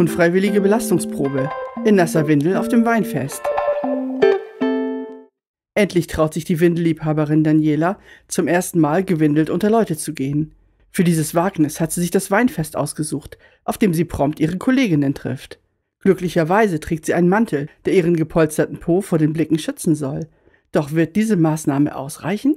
Unfreiwillige Belastungsprobe. In nasser Windel auf dem Weinfest. Endlich traut sich die Windelliebhaberin Daniela zum ersten Mal gewindelt unter Leute zu gehen. Für dieses Wagnis hat sie sich das Weinfest ausgesucht, auf dem sie prompt ihre Kolleginnen trifft. Glücklicherweise trägt sie einen Mantel, der ihren gepolsterten Po vor den Blicken schützen soll. Doch wird diese Maßnahme ausreichen?